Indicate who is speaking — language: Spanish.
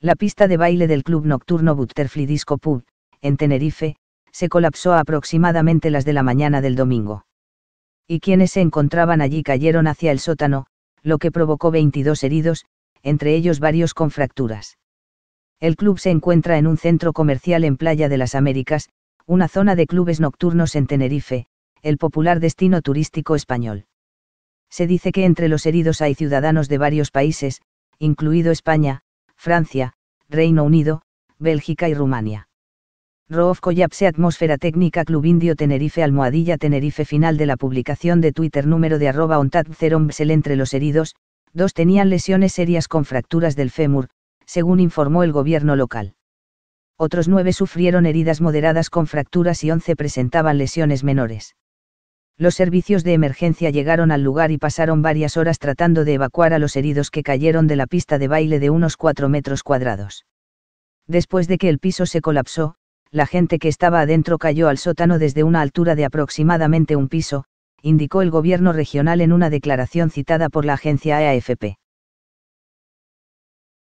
Speaker 1: La pista de baile del club nocturno Butterfly Disco Pub, en Tenerife, se colapsó a aproximadamente las de la mañana del domingo. Y quienes se encontraban allí cayeron hacia el sótano, lo que provocó 22 heridos, entre ellos varios con fracturas. El club se encuentra en un centro comercial en Playa de las Américas, una zona de clubes nocturnos en Tenerife, el popular destino turístico español. Se dice que entre los heridos hay ciudadanos de varios países, incluido España, Francia, Reino Unido, Bélgica y Rumania. Roof Collapse Atmósfera Técnica Club Indio Tenerife Almohadilla Tenerife Final de la publicación de Twitter número de arroba entre los heridos, dos tenían lesiones serias con fracturas del fémur, según informó el gobierno local. Otros nueve sufrieron heridas moderadas con fracturas y once presentaban lesiones menores. Los servicios de emergencia llegaron al lugar y pasaron varias horas tratando de evacuar a los heridos que cayeron de la pista de baile de unos cuatro metros cuadrados. Después de que el piso se colapsó, la gente que estaba adentro cayó al sótano desde una altura de aproximadamente un piso, indicó el gobierno regional en una declaración citada por la agencia AFP.